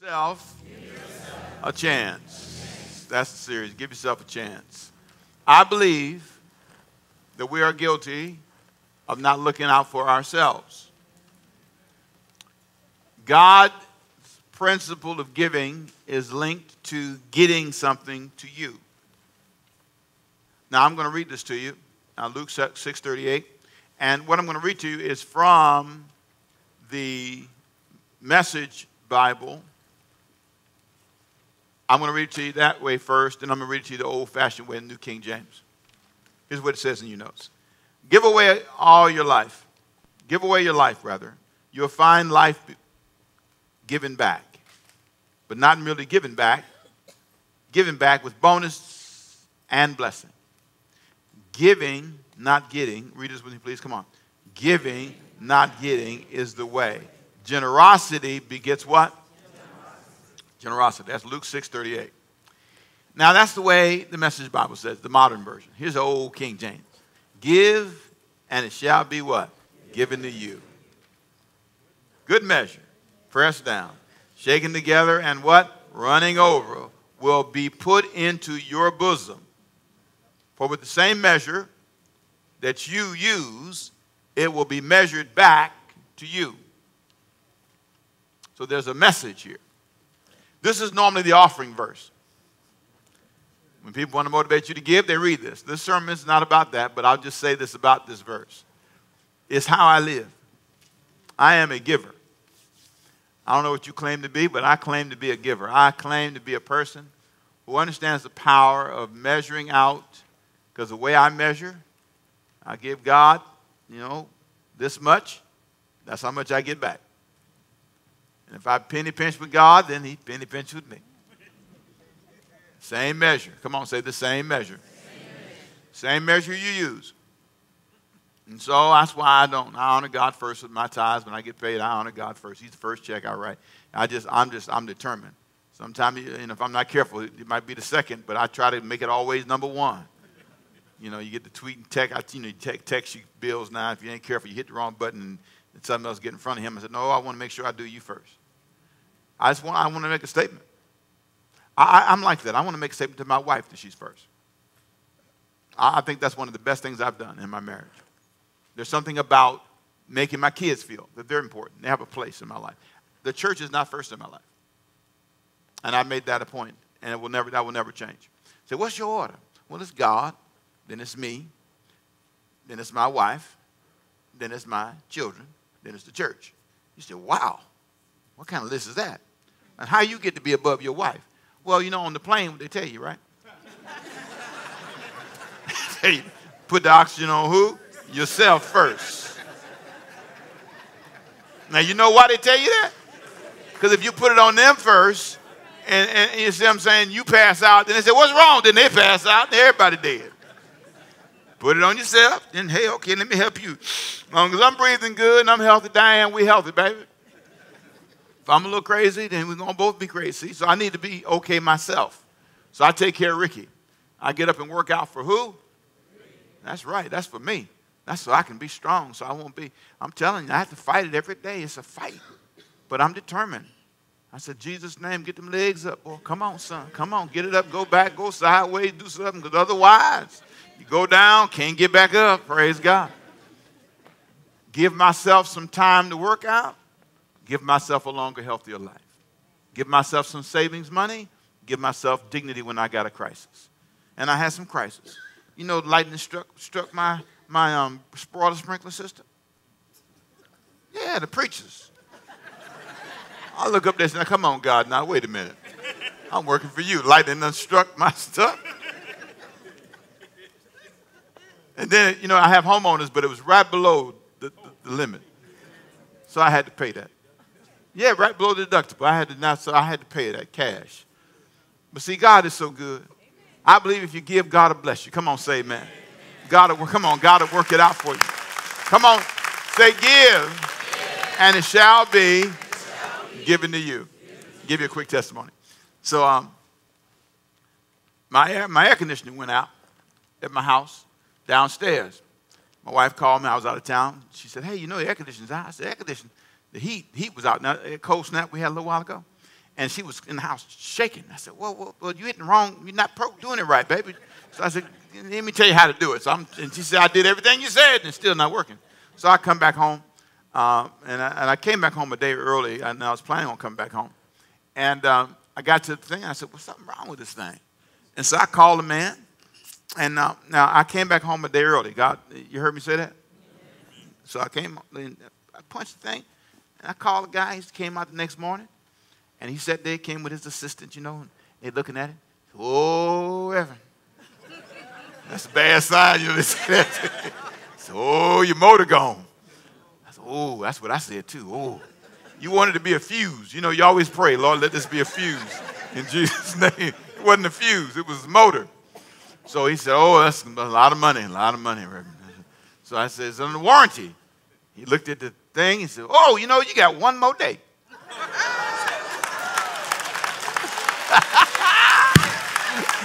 yourself a chance. That's the series. Give yourself a chance. I believe that we are guilty of not looking out for ourselves. God's principle of giving is linked to getting something to you. Now I'm going to read this to you. Now Luke 6:38. And what I'm going to read to you is from the Message Bible. I'm going to read it to you that way first, and I'm going to read it to you the old fashioned way, in New King James. Here's what it says in your notes Give away all your life. Give away your life, rather. You'll find life given back. But not merely given back, given back with bonus and blessing. Giving, not getting. Read this with me, please. Come on. Giving, not getting is the way. Generosity begets what? Generosity. That's Luke 6 38. Now, that's the way the Message Bible says, the modern version. Here's the old King James Give, and it shall be what? Given to you. Good measure, pressed down, shaken together, and what? Running over will be put into your bosom. For with the same measure that you use, it will be measured back to you. So there's a message here. This is normally the offering verse. When people want to motivate you to give, they read this. This sermon is not about that, but I'll just say this about this verse. It's how I live. I am a giver. I don't know what you claim to be, but I claim to be a giver. I claim to be a person who understands the power of measuring out, because the way I measure, I give God, you know, this much, that's how much I get back. And if I penny pinch with God, then he penny pinch with me. Same measure. Come on, say the same measure. Same measure, you use. And so that's why I don't. I honor God first with my tithes. When I get paid, I honor God first. He's the first check I write. I just, I'm just, I'm determined. Sometimes, you know, if I'm not careful, it might be the second, but I try to make it always number one. You know, you get the tweet and text. I, you know, you text, text you bills now. If you ain't careful, you hit the wrong button and something else get in front of him. I said, no, I want to make sure I do you first. I just want, I want to make a statement. I, am like that. I want to make a statement to my wife that she's first. I, I think that's one of the best things I've done in my marriage. There's something about making my kids feel that they're important. They have a place in my life. The church is not first in my life. And I made that a point, and it will never, that will never change. Say, so what's your order? Well, it's God, then it's me, then it's my wife, then it's my children, then it's the church. You say, wow, what kind of list is that? And how you get to be above your wife? Well, you know, on the plane, they tell you, right? they put the oxygen on who? Yourself first. Now, you know why they tell you that? Because if you put it on them first, and, and, you see what I'm saying, you pass out, then they say, What's wrong? Then they pass out, and everybody dead. Put it on yourself, then hey, okay, let me help you. As long as I'm breathing good and I'm healthy, Diane, we healthy, baby. If I'm a little crazy, then we're going to both be crazy. So I need to be okay myself. So I take care of Ricky. I get up and work out for who? That's right. That's for me. That's so I can be strong. So I won't be. I'm telling you, I have to fight it every day. It's a fight. But I'm determined. I said, Jesus' name, get them legs up. Boy, come on, son. Come on, get it up, go back, go sideways, do something. Because otherwise, you go down, can't get back up. Praise God. Give myself some time to work out give myself a longer, healthier life. Give myself some savings money, give myself dignity when I got a crisis. And I had some crisis. You know, lightning struck, struck my, my um, water sprinkler system. Yeah, the preachers. I look up there and say, come on, God, now wait a minute. I'm working for you. Lightning done struck my stuff. And then, you know, I have homeowners, but it was right below the, the, the limit. So I had to pay that. Yeah, right below the deductible. I had to not, so I had to pay that cash. But see, God is so good. I believe if you give, God will bless you. Come on, say amen. God will, come on, God will work it out for you. Come on, say give, and it shall be given to you. Give you a quick testimony. So um, my, air, my air conditioning went out at my house downstairs. My wife called me. I was out of town. She said, hey, you know the air conditioning's out. I said, air conditioning? The heat, heat was out. Now, cold snap we had a little while ago. And she was in the house shaking. I said, well, well, well you're hitting wrong. You're not doing it right, baby. So I said, let me tell you how to do it. So I'm, and she said, I did everything you said, and it's still not working. So I come back home, uh, and, I, and I came back home a day early, and I was planning on coming back home. And um, I got to the thing, I said, what's something wrong with this thing? And so I called the man, and uh, now I came back home a day early. God, you heard me say that? So I came, I punched the thing, and I called the guy. He came out the next morning, and he sat there, came with his assistant, you know, and they looking at it. Oh, Evan. That's a bad sign, you know. so, oh, your motor gone. I said, oh, that's what I said too. Oh, you wanted to be a fuse. You know, you always pray, Lord, let this be a fuse. In Jesus' name. It wasn't a fuse, it was a motor. So he said, oh, that's a lot of money, a lot of money, Reverend. So I said, it's under warranty. He looked at the thing and said, oh, you know, you got one more day.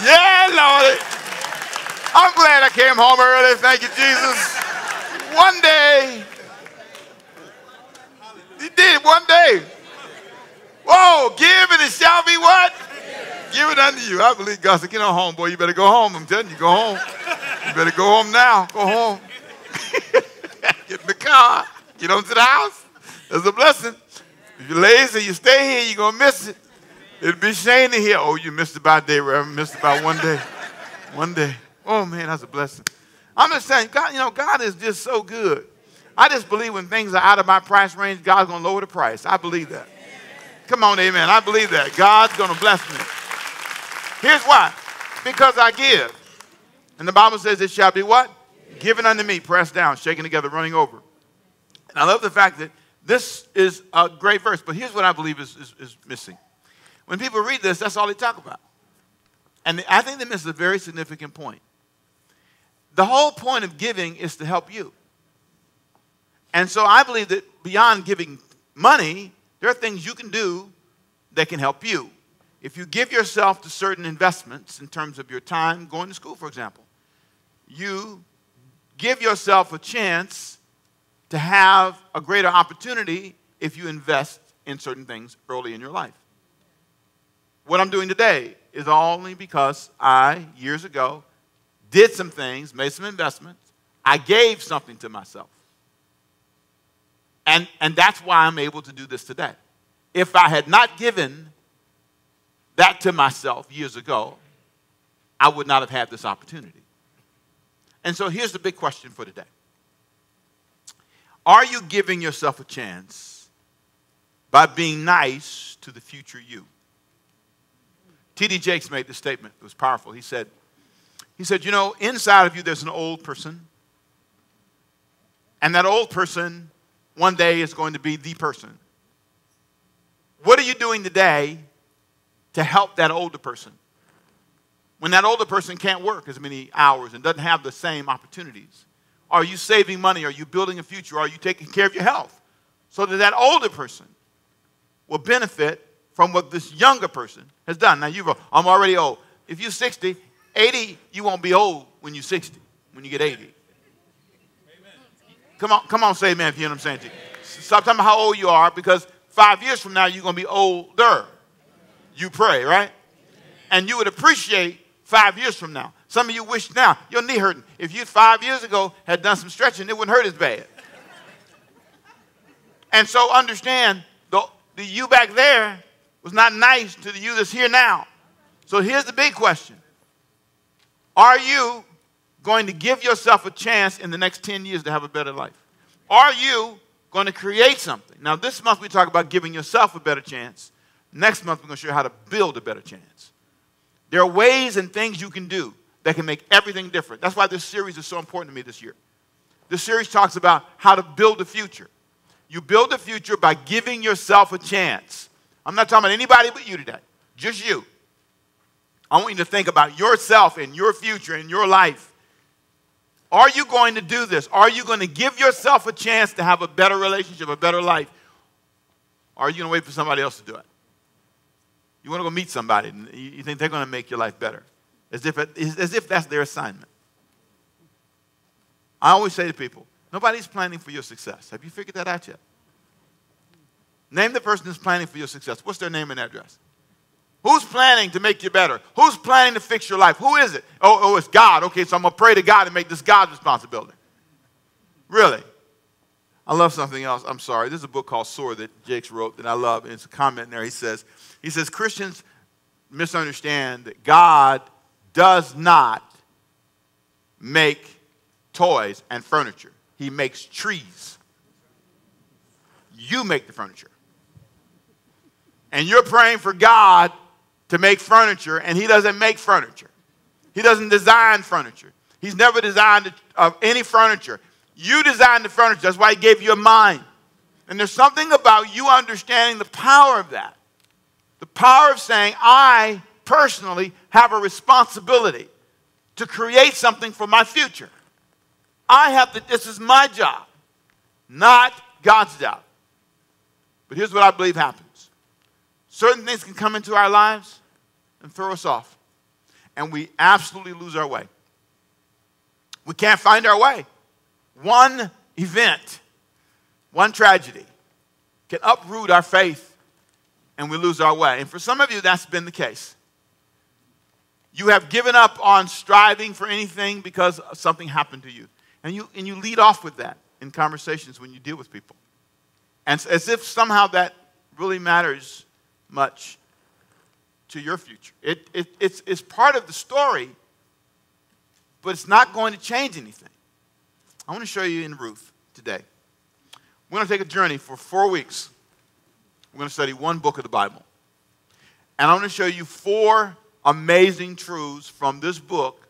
yeah, Lord. I'm glad I came home early. Thank you, Jesus. One day. He did it one day. Whoa, give and it shall be what? Give it unto you. I believe God said, get on home, boy. You better go home. I'm telling you, go home. You better go home now. Go home. get in the car. Get on to the house. That's a blessing. If you're lazy, you stay here, you're going to miss it. It'd be shame to hear, oh, you missed it about day, Reverend. Missed about one day. One day. Oh, man, that's a blessing. I'm just saying, God, you know, God is just so good. I just believe when things are out of my price range, God's going to lower the price. I believe that. Come on, amen. I believe that. God's going to bless me. Here's why. Because I give. And the Bible says it shall be what? Given unto me, pressed down, shaken together, running over. And I love the fact that this is a great verse, but here's what I believe is, is, is missing. When people read this, that's all they talk about. And I think they miss a very significant point. The whole point of giving is to help you. And so I believe that beyond giving money, there are things you can do that can help you. If you give yourself to certain investments in terms of your time, going to school, for example, you give yourself a chance to have a greater opportunity if you invest in certain things early in your life. What I'm doing today is only because I, years ago, did some things, made some investments. I gave something to myself. And, and that's why I'm able to do this today. If I had not given that to myself years ago, I would not have had this opportunity. And so here's the big question for today Are you giving yourself a chance by being nice to the future you? T.D. Jakes made this statement. It was powerful. He said, he said, you know, inside of you there's an old person. And that old person one day is going to be the person. What are you doing today to help that older person? When that older person can't work as many hours and doesn't have the same opportunities. Are you saving money? Are you building a future? Are you taking care of your health? So that that older person will benefit from what this younger person has done. Now, you've, I'm already old. If you're 60, 80, you won't be old when you're 60, when you get 80. Amen. Come on, come on, say amen if you know what I'm saying to you. Stop talking about how old you are because five years from now, you're going to be older. You pray, right? And you would appreciate five years from now. Some of you wish now your knee hurting. If you five years ago had done some stretching, it wouldn't hurt as bad. And so understand the, the you back there was not nice to the you that's here now. So here's the big question Are you going to give yourself a chance in the next 10 years to have a better life? Are you going to create something? Now, this month we talk about giving yourself a better chance. Next month we're going to show you how to build a better chance. There are ways and things you can do that can make everything different. That's why this series is so important to me this year. This series talks about how to build a future. You build a future by giving yourself a chance. I'm not talking about anybody but you today, just you. I want you to think about yourself and your future and your life. Are you going to do this? Are you going to give yourself a chance to have a better relationship, a better life? Or are you going to wait for somebody else to do it? You want to go meet somebody, and you think they're going to make your life better, as if, it, as if that's their assignment. I always say to people, nobody's planning for your success. Have you figured that out yet? Name the person who's planning for your success. What's their name and address? Who's planning to make you better? Who's planning to fix your life? Who is it? Oh, oh it's God. Okay, so I'm going to pray to God and make this God's responsibility. Really? I love something else. I'm sorry. There's a book called Soar that Jakes wrote that I love. And it's a comment there. He says, he says, Christians misunderstand that God does not make toys and furniture. He makes trees. You make the furniture. And you're praying for God to make furniture, and He doesn't make furniture. He doesn't design furniture. He's never designed any furniture. You designed the furniture. That's why He gave you a mind. And there's something about you understanding the power of that. The power of saying, I personally have a responsibility to create something for my future. I have to, this is my job, not God's job. But here's what I believe happens certain things can come into our lives and throw us off, and we absolutely lose our way. We can't find our way. One event, one tragedy can uproot our faith and we lose our way. And for some of you, that's been the case. You have given up on striving for anything because something happened to you. And you, and you lead off with that in conversations when you deal with people. And as if somehow that really matters much to your future. It, it, it's, it's part of the story, but it's not going to change anything. I want to show you in Ruth today. We're going to take a journey for four weeks. We're going to study one book of the Bible. And I'm going to show you four amazing truths from this book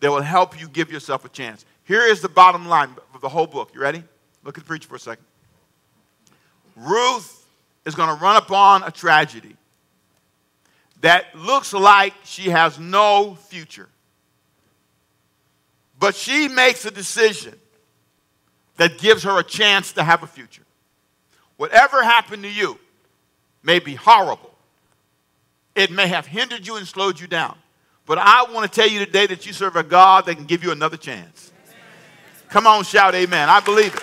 that will help you give yourself a chance. Here is the bottom line of the whole book. You ready? Look at the preacher for a second. Ruth is going to run upon a tragedy that looks like she has no future. But she makes a decision that gives her a chance to have a future. Whatever happened to you may be horrible, it may have hindered you and slowed you down. But I want to tell you today that you serve a God that can give you another chance. Come on, shout amen. I believe it.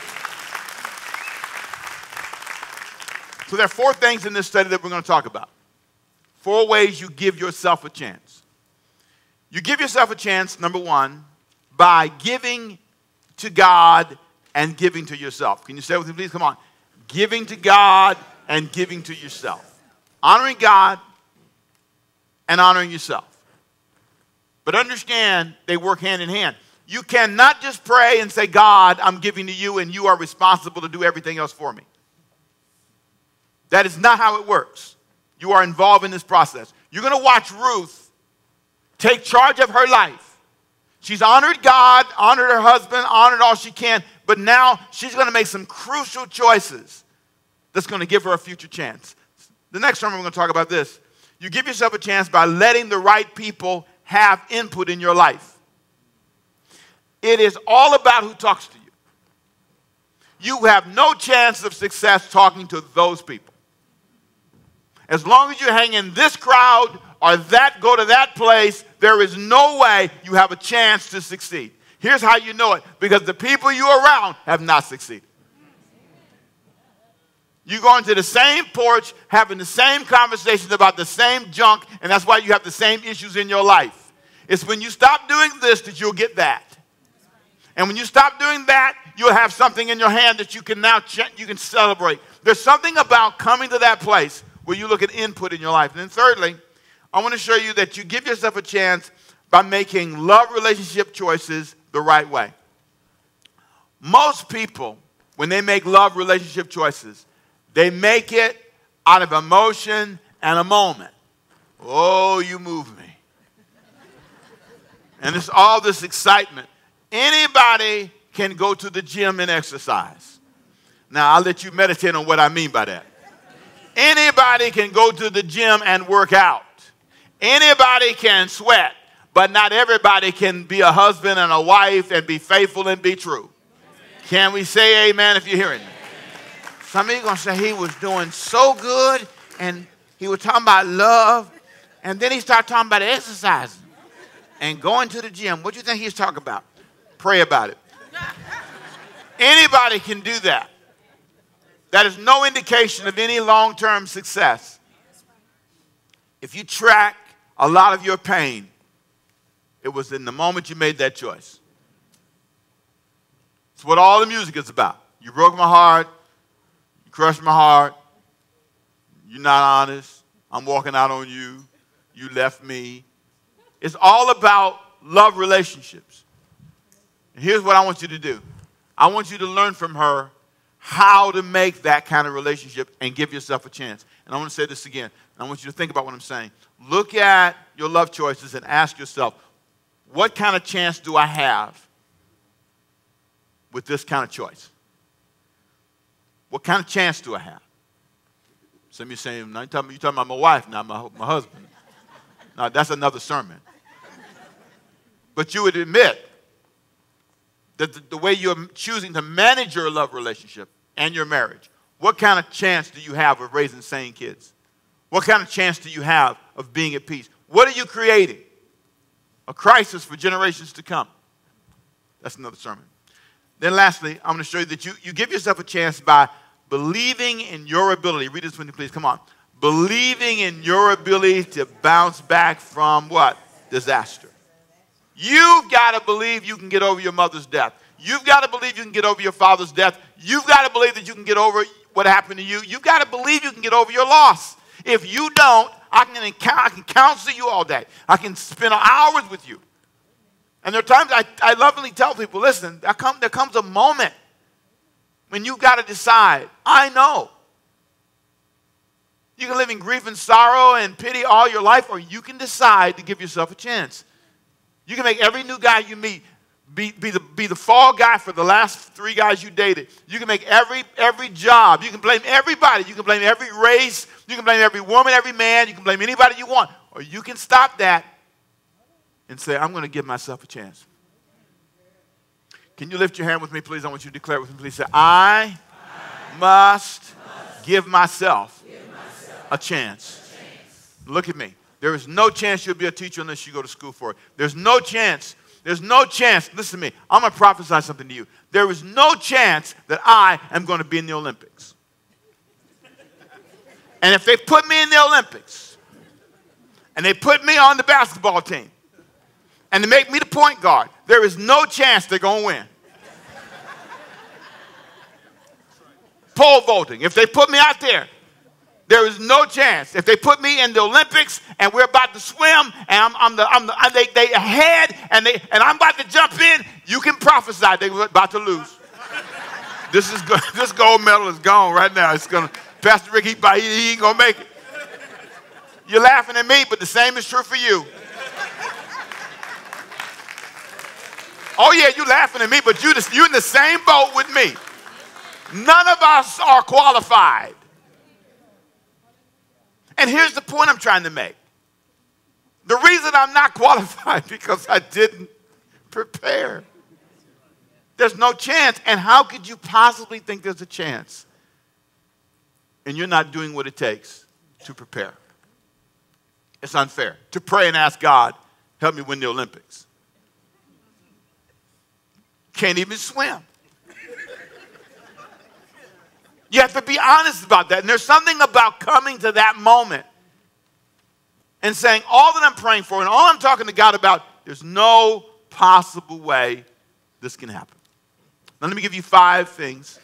So there are four things in this study that we're going to talk about. Four ways you give yourself a chance. You give yourself a chance, number one, by giving to God and giving to yourself. Can you say with me, please? Come on. Giving to God and giving to yourself. Honoring God and honoring yourself. But understand they work hand in hand. You cannot just pray and say, God, I'm giving to you, and you are responsible to do everything else for me. That is not how it works. You are involved in this process. You're going to watch Ruth take charge of her life. She's honored God, honored her husband, honored all she can, but now she's going to make some crucial choices that's going to give her a future chance. The next sermon, we're going to talk about this. You give yourself a chance by letting the right people have input in your life. It is all about who talks to you. You have no chance of success talking to those people. As long as you hang in this crowd or that go to that place, there is no way you have a chance to succeed. Here's how you know it because the people you're around have not succeeded. You're going to the same porch, having the same conversations about the same junk, and that's why you have the same issues in your life. It's when you stop doing this that you'll get that. And when you stop doing that, you'll have something in your hand that you can now ch- you can celebrate. There's something about coming to that place where you look at input in your life. And then thirdly, I want to show you that you give yourself a chance by making love relationship choices the right way. Most people, when they make love relationship choices, they make it out of emotion and a moment. Oh, you move me. And it's all this excitement. Anybody can go to the gym and exercise. Now, I'll let you meditate on what I mean by that. Anybody can go to the gym and work out. Anybody can sweat but not everybody can be a husband and a wife and be faithful and be true. Can we say amen if you're hearing me? Some of you going to say he was doing so good and he was talking about love and then he started talking about exercising and going to the gym. What do you think he's talking about? Pray about it. Anybody can do that. That is no indication of any long term success. If you track a lot of your pain, it was in the moment you made that choice. It's what all the music is about. You broke my heart, crushed my heart, you're not honest, I'm walking out on you, you left me. It's all about love relationships. And here's what I want you to do I want you to learn from her how to make that kind of relationship and give yourself a chance. And I want to say this again. I want you to think about what I'm saying. Look at your love choices and ask yourself, what kind of chance do I have with this kind of choice? What kind of chance do I have? Some of you saying, you're talking, you're talking about my wife, not my, my husband. Now, that's another sermon. But you would admit that the, the way you're choosing to manage your love relationship and your marriage, what kind of chance do you have of raising sane kids? What kind of chance do you have of being at peace? What are you creating? A crisis for generations to come. That's another sermon. Then, lastly, I'm going to show you that you, you give yourself a chance by believing in your ability. Read this with me, please. Come on. Believing in your ability to bounce back from what? Disaster. You've got to believe you can get over your mother's death. You've got to believe you can get over your father's death. You've got to believe that you can get over what happened to you. You've got to believe you can get over your loss. If you don't, I can, I can counsel you all day. I can spend hours with you. And there are times I, I lovingly tell people listen, there, come, there comes a moment when you've got to decide. I know. You can live in grief and sorrow and pity all your life, or you can decide to give yourself a chance. You can make every new guy you meet be, be, the, be the fall guy for the last three guys you dated. You can make every, every job. You can blame everybody. You can blame every race. You can blame every woman, every man. You can blame anybody you want. Or you can stop that and say, I'm going to give myself a chance. Can you lift your hand with me, please? I want you to declare with me, please. Say, I, I must, must give, myself give myself a chance. a chance. Look at me. There is no chance you'll be a teacher unless you go to school for it. There's no chance. There's no chance. Listen to me. I'm going to prophesy something to you. There is no chance that I am going to be in the Olympics. And if they put me in the Olympics and they put me on the basketball team and they make me the point guard, there is no chance they're going to win. Pole vaulting. If they put me out there there is no chance. If they put me in the Olympics and we're about to swim and I'm, I'm the, I'm the, they, they ahead and, they, and I'm about to jump in, you can prophesy they're about to lose. this, is, this gold medal is gone right now. It's gonna, Pastor Rick, he, he ain't gonna make it. You're laughing at me, but the same is true for you. Oh yeah, you're laughing at me, but you you're in the same boat with me. None of us are qualified. And here's the point I'm trying to make. The reason I'm not qualified because I didn't prepare. There's no chance. And how could you possibly think there's a chance? And you're not doing what it takes to prepare. It's unfair to pray and ask God, help me win the Olympics. Can't even swim. You have to be honest about that. And there's something about coming to that moment and saying, all that I'm praying for and all I'm talking to God about, there's no possible way this can happen. Now, let me give you five things,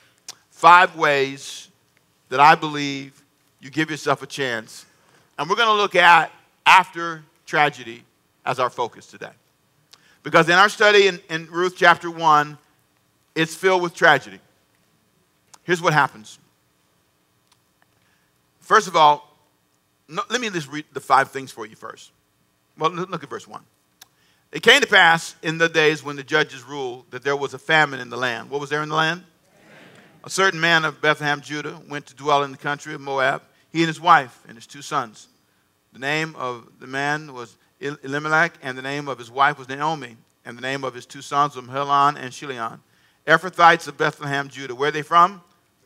five ways that I believe you give yourself a chance. And we're going to look at after tragedy as our focus today. Because in our study in, in Ruth chapter 1, it's filled with tragedy. Here's what happens. First of all, no, let me just read the five things for you first. Well, look at verse 1. It came to pass in the days when the judges ruled that there was a famine in the land. What was there in the land? A certain man of Bethlehem, Judah, went to dwell in the country of Moab, he and his wife and his two sons. The name of the man was Elimelech, and the name of his wife was Naomi, and the name of his two sons were Mahlon and Chilion. Ephrathites of Bethlehem, Judah. Where are they from?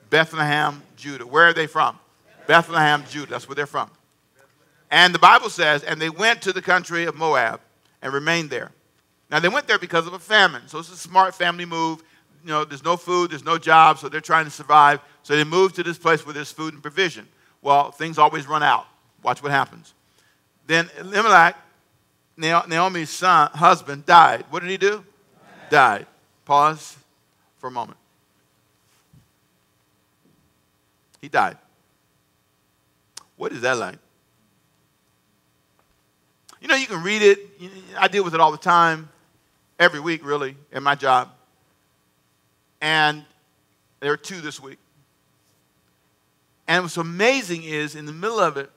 Bethlehem, Judah. Where are they from? Bethlehem, Judah. That's where they're from. And the Bible says, and they went to the country of Moab and remained there. Now, they went there because of a famine. So it's a smart family move. You know, there's no food, there's no job, so they're trying to survive. So they moved to this place where there's food and provision. Well, things always run out. Watch what happens. Then Elimelech, Naomi's son, husband, died. What did he do? Died. Pause for a moment. He died. What is that like? You know, you can read it. I deal with it all the time, every week, really, in my job. And there are two this week. And what's amazing is, in the middle of it,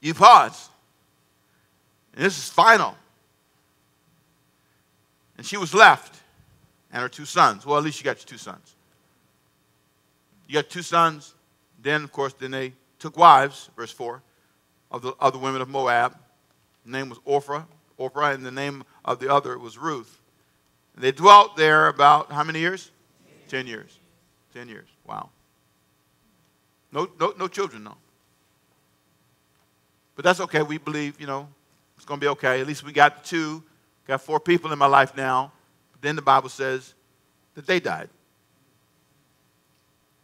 you pause. And this is final. And she was left, and her two sons. Well, at least you got your two sons. You got two sons. Then, of course, then they took wives, verse 4, of the, of the women of Moab. The name was Orpah, Orpah, and the name of the other was Ruth. And they dwelt there about how many years? Ten years. Ten years. Wow. No, no, no children, no. But that's okay. We believe, you know, it's going to be okay. At least we got two, got four people in my life now. But then the Bible says that they died.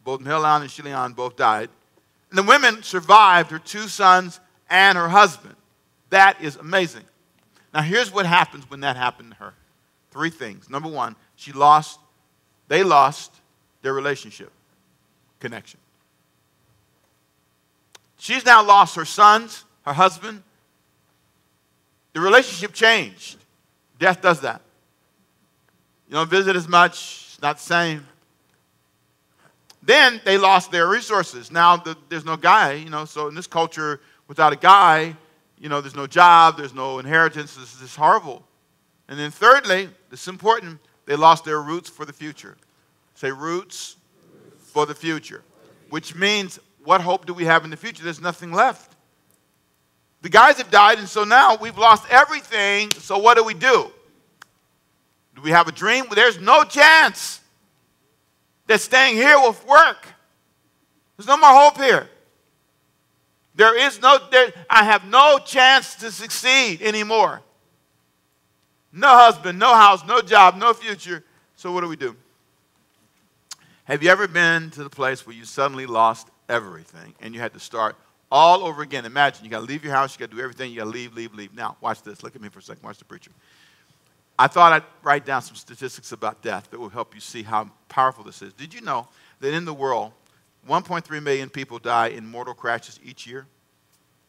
Both Mahlon and Chilion both died. And the women survived her two sons and her husband. That is amazing. Now, here's what happens when that happened to her three things. Number one, she lost, they lost their relationship connection. She's now lost her sons, her husband. The relationship changed. Death does that. You don't visit as much, it's not the same. Then they lost their resources. Now the, there's no guy, you know, so in this culture, without a guy, you know, there's no job, there's no inheritance, this is horrible. And then thirdly, this is important, they lost their roots for the future. Say roots for the future. Which means, what hope do we have in the future? There's nothing left. The guys have died, and so now we've lost everything. So what do we do? Do we have a dream? There's no chance that staying here will work. There's no more hope here. There is no, there, I have no chance to succeed anymore. No husband, no house, no job, no future. So what do we do? Have you ever been to the place where you suddenly lost everything and you had to start all over again? Imagine you got to leave your house, you got to do everything, you got to leave, leave, leave. Now, watch this. Look at me for a second. Watch the preacher. I thought I'd write down some statistics about death that will help you see how powerful this is. Did you know that in the world, 1.3 million people die in mortal crashes each year?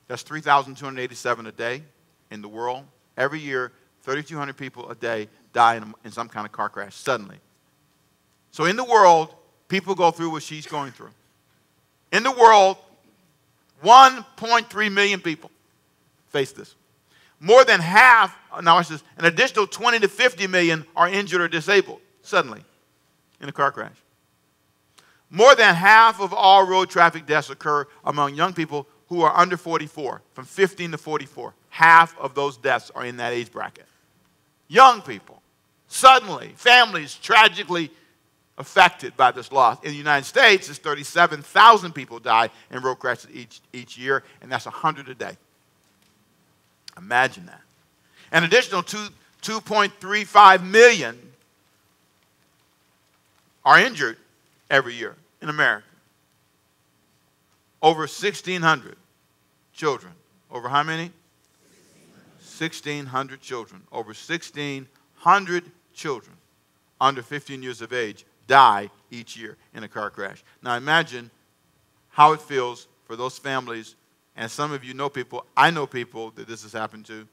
That's 3,287 a day in the world. Every year, 3,200 people a day die in, in some kind of car crash suddenly. So in the world, people go through what she's going through. In the world, 1.3 million people face this. More than half, now watch this, an additional 20 to 50 million are injured or disabled suddenly in a car crash. More than half of all road traffic deaths occur among young people who are under 44, from 15 to 44. Half of those deaths are in that age bracket. Young people, suddenly, families tragically affected by this loss. In the United States, it's 37,000 people die in road crashes each, each year, and that's 100 a day. Imagine that. An additional 2, 2.35 million are injured every year in America. Over 1,600 children. Over how many? 1,600 children. Over 1,600 children under 15 years of age die each year in a car crash. Now imagine how it feels for those families and some of you know people, I know people that this has happened to,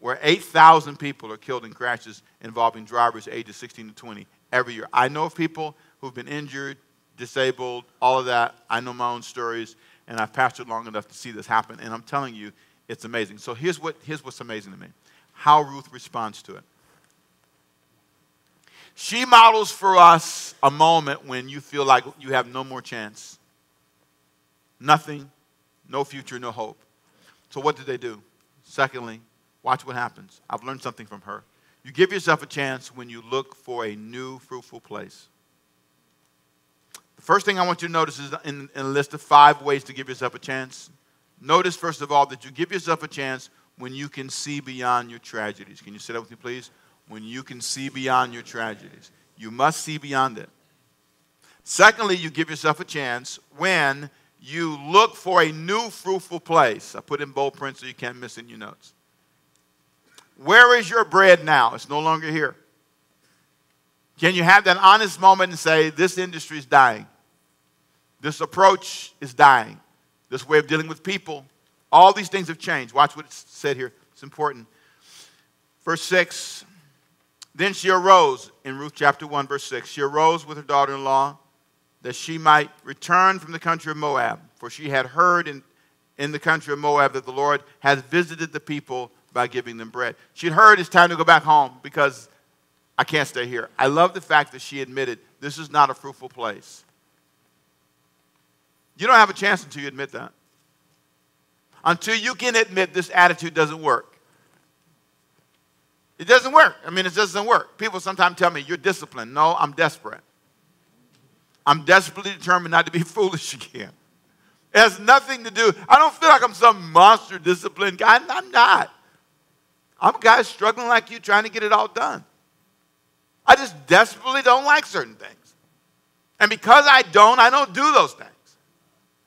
where 8,000 people are killed in crashes involving drivers ages 16 to 20 every year. I know of people who've been injured, disabled, all of that. I know my own stories, and I've pastored long enough to see this happen, and I'm telling you, it's amazing. So here's, what, here's what's amazing to me how Ruth responds to it. She models for us a moment when you feel like you have no more chance. Nothing no future, no hope. So, what did they do? Secondly, watch what happens. I've learned something from her. You give yourself a chance when you look for a new, fruitful place. The first thing I want you to notice is in, in a list of five ways to give yourself a chance. Notice, first of all, that you give yourself a chance when you can see beyond your tragedies. Can you sit up with me, please? When you can see beyond your tragedies. You must see beyond it. Secondly, you give yourself a chance when you look for a new fruitful place. I put in bold print so you can't miss it in your notes. Where is your bread now? It's no longer here. Can you have that honest moment and say, This industry is dying? This approach is dying. This way of dealing with people, all these things have changed. Watch what it's said here. It's important. Verse 6 Then she arose, in Ruth chapter 1, verse 6. She arose with her daughter in law that she might return from the country of Moab, for she had heard in, in the country of Moab that the Lord has visited the people by giving them bread. She'd heard it's time to go back home because I can't stay here. I love the fact that she admitted this is not a fruitful place. You don't have a chance until you admit that. Until you can admit this attitude doesn't work. It doesn't work. I mean, it doesn't work. People sometimes tell me, You're disciplined. No, I'm desperate. I'm desperately determined not to be foolish again. It has nothing to do, I don't feel like I'm some monster disciplined guy. I'm not. I'm a guy struggling like you, trying to get it all done. I just desperately don't like certain things. And because I don't, I don't do those things.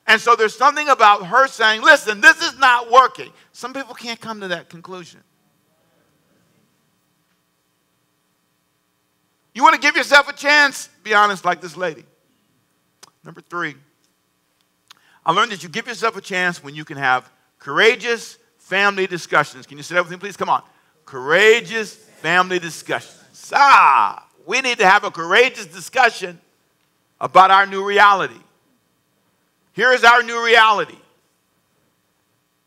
And so there's something about her saying, listen, this is not working. Some people can't come to that conclusion. You want to give yourself a chance? Be honest, like this lady. Number three, I learned that you give yourself a chance when you can have courageous family discussions. Can you say that with me, please? Come on. Courageous family discussions. Ah, we need to have a courageous discussion about our new reality. Here is our new reality.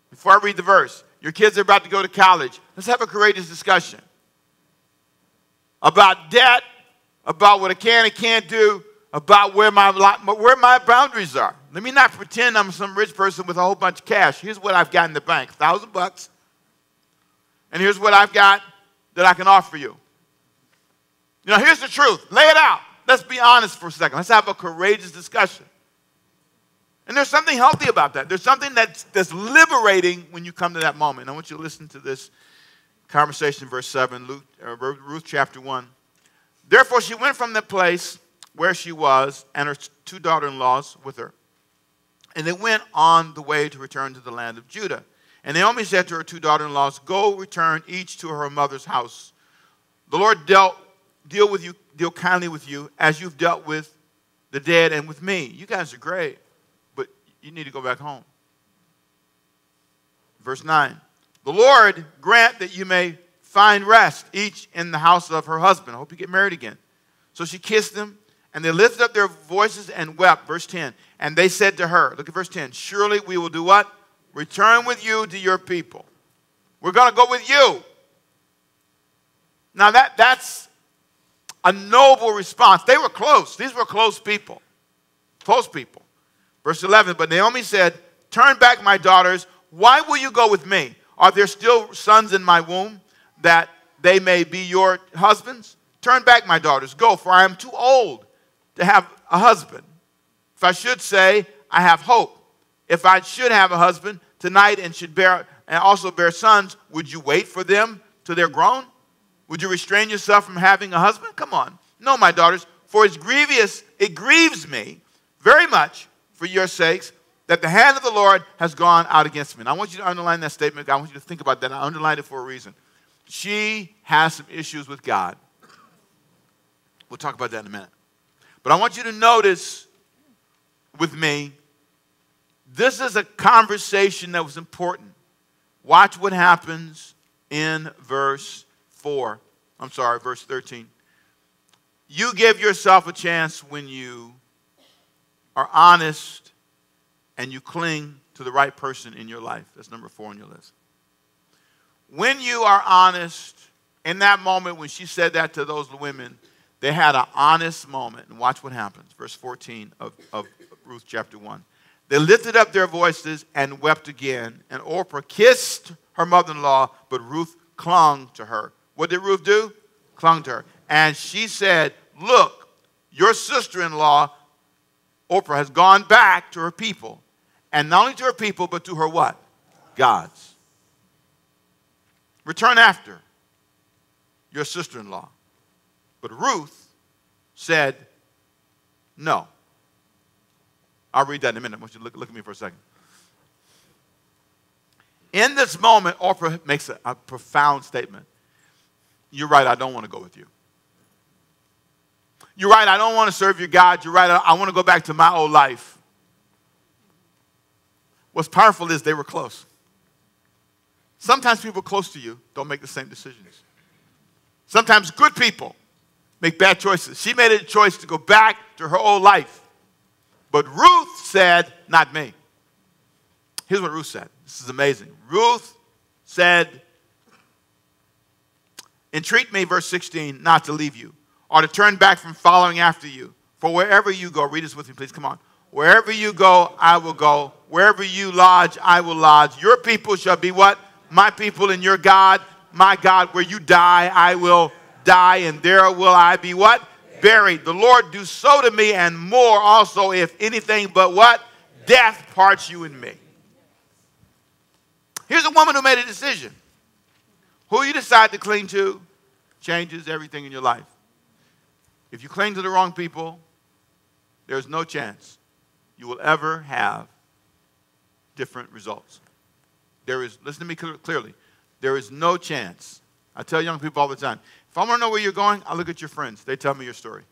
Before I read the verse, your kids are about to go to college. Let's have a courageous discussion about debt, about what I can and can't do, about where my, where my boundaries are. Let me not pretend I'm some rich person with a whole bunch of cash. Here's what I've got in the bank thousand bucks. And here's what I've got that I can offer you. You know, here's the truth. Lay it out. Let's be honest for a second. Let's have a courageous discussion. And there's something healthy about that. There's something that's, that's liberating when you come to that moment. I want you to listen to this conversation, verse 7, Luke, uh, Ruth chapter 1. Therefore, she went from the place where she was and her two daughter in laws with her. And they went on the way to return to the land of Judah. And Naomi said to her two daughter in laws, Go return each to her mother's house. The Lord dealt, deal with you, deal kindly with you as you've dealt with the dead and with me. You guys are great, but you need to go back home. Verse 9 The Lord grant that you may find rest, each in the house of her husband. I hope you get married again. So she kissed them, and they lifted up their voices and wept. Verse 10. And they said to her, look at verse 10, surely we will do what? Return with you to your people. We're going to go with you. Now that, that's a noble response. They were close. These were close people. Close people. Verse 11, but Naomi said, Turn back, my daughters. Why will you go with me? Are there still sons in my womb that they may be your husbands? Turn back, my daughters. Go, for I am too old to have a husband. If I should say, I have hope. If I should have a husband tonight and should bear and also bear sons, would you wait for them till they're grown? Would you restrain yourself from having a husband? Come on. No, my daughters, for it's grievous, it grieves me very much for your sakes that the hand of the Lord has gone out against me. And I want you to underline that statement. I want you to think about that. I underlined it for a reason. She has some issues with God. We'll talk about that in a minute. But I want you to notice with me, this is a conversation that was important. Watch what happens in verse 4. I'm sorry, verse 13. You give yourself a chance when you are honest and you cling to the right person in your life. That's number four on your list. When you are honest, in that moment when she said that to those women, they had an honest moment. And watch what happens. Verse 14 of, of Ruth chapter 1. They lifted up their voices and wept again. And Orpah kissed her mother in law, but Ruth clung to her. What did Ruth do? Clung to her. And she said, Look, your sister in law, Orpah, has gone back to her people. And not only to her people, but to her what? Gods. Return after your sister in law. But Ruth said, No. I'll read that in a minute. I want you to look, look at me for a second. In this moment, Orpah makes a, a profound statement. You're right, I don't want to go with you. You're right, I don't want to serve your God. You're right, I, I want to go back to my old life. What's powerful is they were close. Sometimes people close to you don't make the same decisions. Sometimes good people make bad choices. She made a choice to go back to her old life. But Ruth said, Not me. Here's what Ruth said. This is amazing. Ruth said, Entreat me, verse 16, not to leave you, or to turn back from following after you. For wherever you go, read this with me, please. Come on. Wherever you go, I will go. Wherever you lodge, I will lodge. Your people shall be what? My people, and your God, my God. Where you die, I will die, and there will I be what? Buried. The Lord do so to me, and more also, if anything but what? Death parts you and me. Here's a woman who made a decision. Who you decide to cling to changes everything in your life. If you cling to the wrong people, there's no chance you will ever have different results. There is, listen to me clearly, there is no chance. I tell young people all the time if I want to know where you're going, I look at your friends. They tell me your story.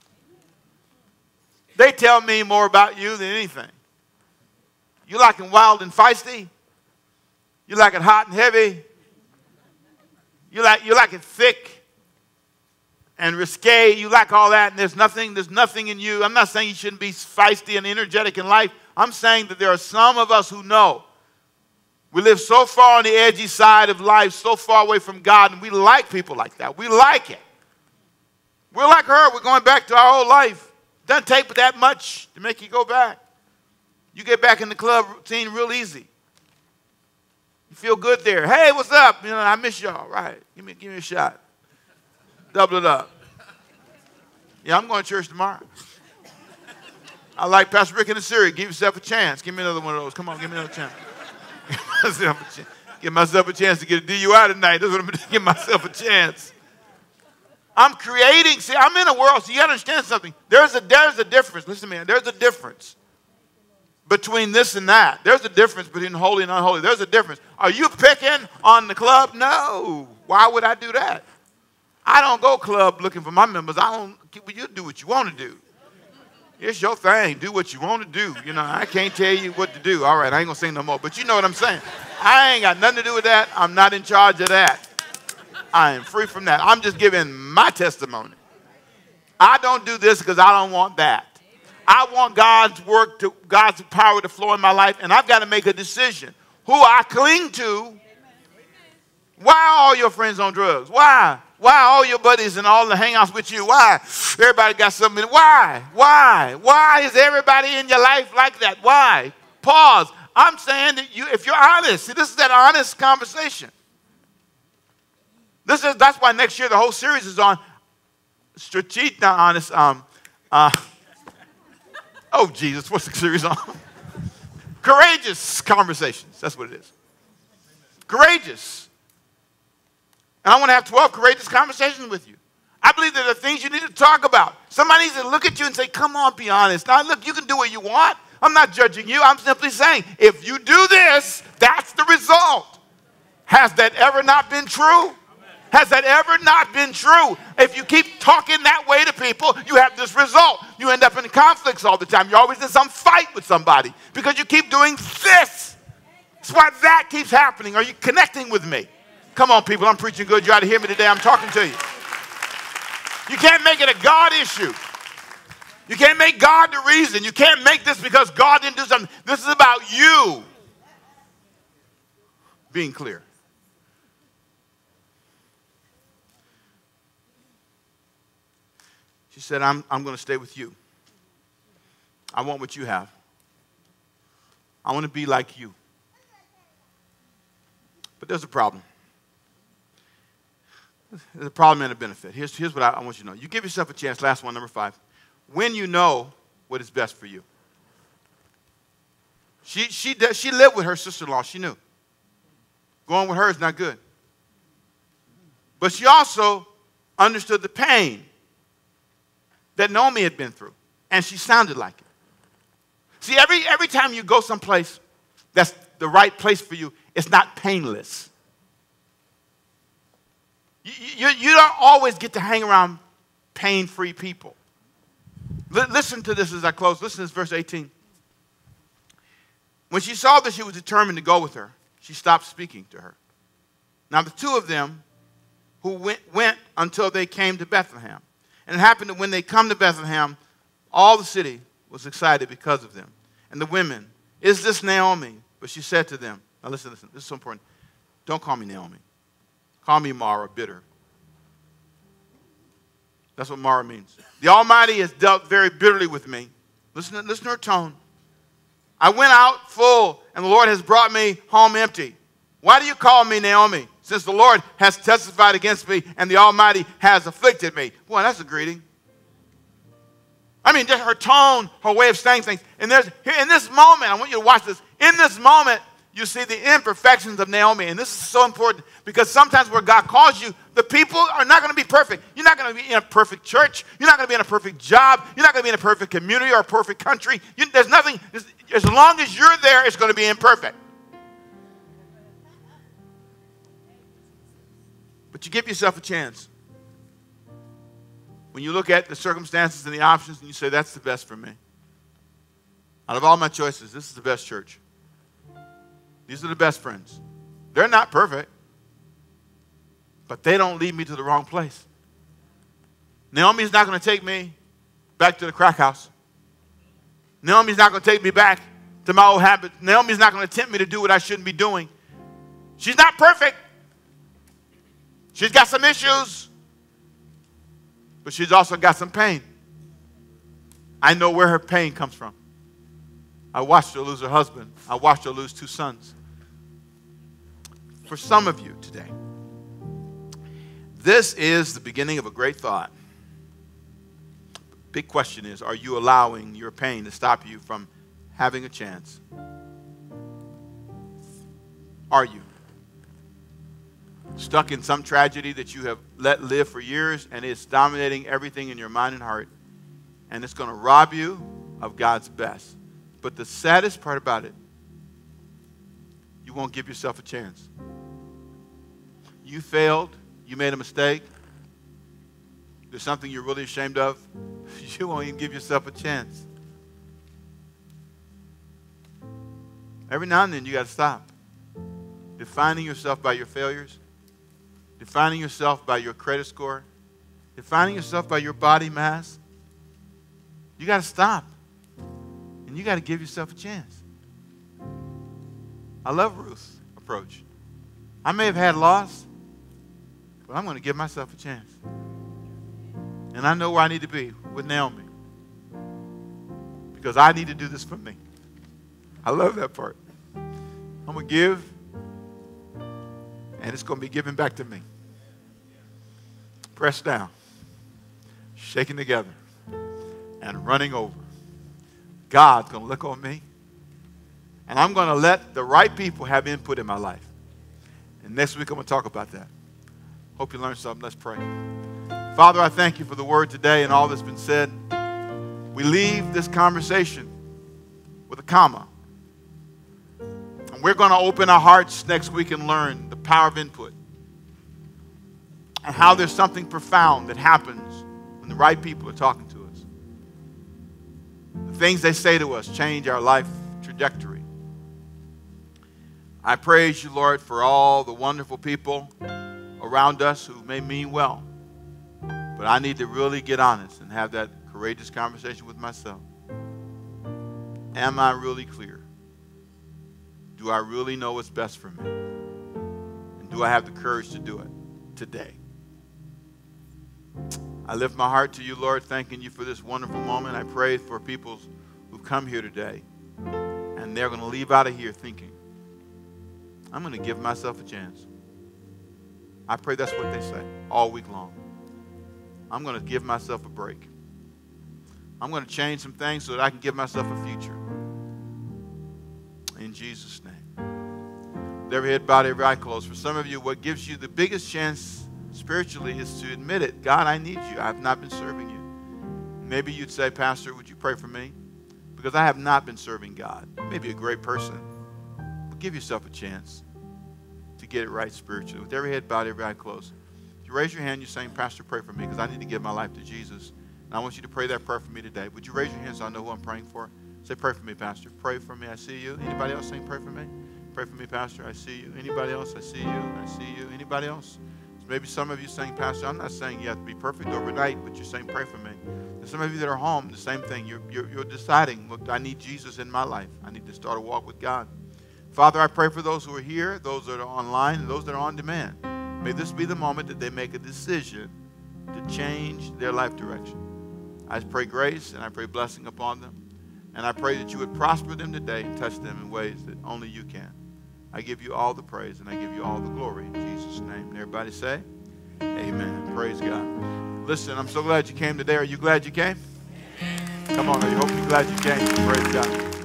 They tell me more about you than anything. You like it wild and feisty? You like it hot and heavy? You like, you like it thick and risque? You like all that, and there's nothing, there's nothing in you. I'm not saying you shouldn't be feisty and energetic in life. I'm saying that there are some of us who know we live so far on the edgy side of life, so far away from God, and we like people like that. We like it. We're like her. We're going back to our old life. Doesn't take that much to make you go back. You get back in the club routine real easy. You feel good there. Hey, what's up? You know, I miss y'all. Right. Give me, give me a shot. Double it up. Yeah, I'm going to church tomorrow. I like Pastor Rick in the series. Give yourself a chance. Give me another one of those. Come on, give me another chance. Give myself a chance to get a DUI tonight. That's what I'm going to give myself a chance. I'm creating. See, I'm in a world. So you understand something. There's a there's a difference. Listen man. There's a difference between this and that. There's a difference between holy and unholy. There's a difference. Are you picking on the club? No. Why would I do that? I don't go club looking for my members. I don't. You do what you want to do. It's your thing. Do what you want to do. You know, I can't tell you what to do. All right, I ain't gonna say no more. But you know what I'm saying. I ain't got nothing to do with that. I'm not in charge of that. I am free from that. I'm just giving my testimony. I don't do this because I don't want that. I want God's work to God's power to flow in my life, and I've got to make a decision. Who I cling to. Why are all your friends on drugs? Why? Why all your buddies and all the hangouts with you? Why? Everybody got something. Why? Why? Why is everybody in your life like that? Why? Pause. I'm saying that you, if you're honest, see, this is that honest conversation. This is that's why next year the whole series is on strategic, not honest. Um, uh, oh Jesus, what's the series on? Courageous conversations. That's what it is. Courageous. And I want to have 12 courageous conversations with you. I believe there are things you need to talk about. Somebody needs to look at you and say, Come on, be honest. Now, look, you can do what you want. I'm not judging you. I'm simply saying, if you do this, that's the result. Has that ever not been true? Has that ever not been true? If you keep talking that way to people, you have this result. You end up in conflicts all the time. You're always in some fight with somebody because you keep doing this. That's why that keeps happening. Are you connecting with me? Come on, people, I'm preaching good. You ought to hear me today. I'm talking to you. You can't make it a God issue. You can't make God the reason. You can't make this because God didn't do something. This is about you being clear. She said, I'm, I'm going to stay with you. I want what you have. I want to be like you. But there's a problem. A problem and a benefit. Here's, here's what I, I want you to know. You give yourself a chance. Last one, number five. When you know what is best for you. She, she, she lived with her sister in law. She knew. Going with her is not good. But she also understood the pain that Naomi had been through, and she sounded like it. See, every, every time you go someplace that's the right place for you, it's not painless. You, you, you don't always get to hang around pain free people. L- listen to this as I close. Listen to this, verse 18. When she saw that she was determined to go with her, she stopped speaking to her. Now, the two of them who went, went until they came to Bethlehem. And it happened that when they come to Bethlehem, all the city was excited because of them. And the women, is this Naomi? But she said to them, now listen, listen, this is so important. Don't call me Naomi. Call me Mara, bitter. That's what Mara means. The Almighty has dealt very bitterly with me. Listen, to, listen to her tone. I went out full, and the Lord has brought me home empty. Why do you call me Naomi? Since the Lord has testified against me and the Almighty has afflicted me. Boy, that's a greeting. I mean, just her tone, her way of saying things. And there's in this moment, I want you to watch this. In this moment, you see the imperfections of Naomi. And this is so important because sometimes where God calls you, the people are not going to be perfect. You're not going to be in a perfect church. You're not going to be in a perfect job. You're not going to be in a perfect community or a perfect country. You, there's nothing, as long as you're there, it's going to be imperfect. But you give yourself a chance. When you look at the circumstances and the options and you say, that's the best for me. Out of all my choices, this is the best church. These are the best friends. They're not perfect, but they don't lead me to the wrong place. Naomi's not going to take me back to the crack house. Naomi's not going to take me back to my old habits. Naomi's not going to tempt me to do what I shouldn't be doing. She's not perfect. She's got some issues, but she's also got some pain. I know where her pain comes from. I watched her lose her husband. I watched her lose two sons. For some of you today, this is the beginning of a great thought. Big question is are you allowing your pain to stop you from having a chance? Are you? Stuck in some tragedy that you have let live for years and it's dominating everything in your mind and heart, and it's going to rob you of God's best. But the saddest part about it, you won't give yourself a chance. You failed, you made a mistake, there's something you're really ashamed of, you won't even give yourself a chance. Every now and then, you got to stop. Defining yourself by your failures, defining yourself by your credit score, defining yourself by your body mass. You got to stop. And you got to give yourself a chance. I love Ruth's approach. I may have had loss, but I'm going to give myself a chance. And I know where I need to be with Naomi because I need to do this for me. I love that part. I'm going to give, and it's going to be given back to me. Pressed down, shaking together, and running over. God's going to look on me, and I'm going to let the right people have input in my life. And next week, I'm going to talk about that. Hope you learned something. Let's pray. Father, I thank you for the word today and all that's been said. We leave this conversation with a comma. And we're going to open our hearts next week and learn the power of input and how there's something profound that happens when the right people are talking to things they say to us change our life trajectory. I praise you, Lord, for all the wonderful people around us who may mean well. But I need to really get honest and have that courageous conversation with myself. Am I really clear? Do I really know what's best for me? And do I have the courage to do it today? I lift my heart to you, Lord, thanking you for this wonderful moment. I pray for people who've come here today and they're going to leave out of here thinking, I'm going to give myself a chance. I pray that's what they say all week long. I'm going to give myself a break. I'm going to change some things so that I can give myself a future. In Jesus' name. With every head body, every eye closed. For some of you, what gives you the biggest chance spiritually is to admit it. God, I need you. I've not been serving you. Maybe you'd say, Pastor, would you pray for me? because I have not been serving God. Maybe a great person, but give yourself a chance to get it right spiritually. With every head bowed, every eye closed. If you raise your hand, you're saying, Pastor, pray for me because I need to give my life to Jesus. And I want you to pray that prayer for me today. Would you raise your hand so I know who I'm praying for? Say, pray for me, Pastor. Pray for me. I see you. Anybody else saying, pray for me? Pray for me, Pastor. I see you. Anybody else? I see you. I see you. Anybody else? Maybe some of you saying, Pastor, I'm not saying you have to be perfect overnight, but you're saying, pray for me. And some of you that are home, the same thing. You're, you're, you're deciding, look, I need Jesus in my life. I need to start a walk with God. Father, I pray for those who are here, those that are online, and those that are on demand. May this be the moment that they make a decision to change their life direction. I pray grace and I pray blessing upon them. And I pray that you would prosper them today and touch them in ways that only you can. I give you all the praise and I give you all the glory in Jesus' name. And everybody say, Amen. Praise God. Listen, I'm so glad you came today. Are you glad you came? Come on, hope you're glad you came. Praise God.